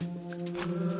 うん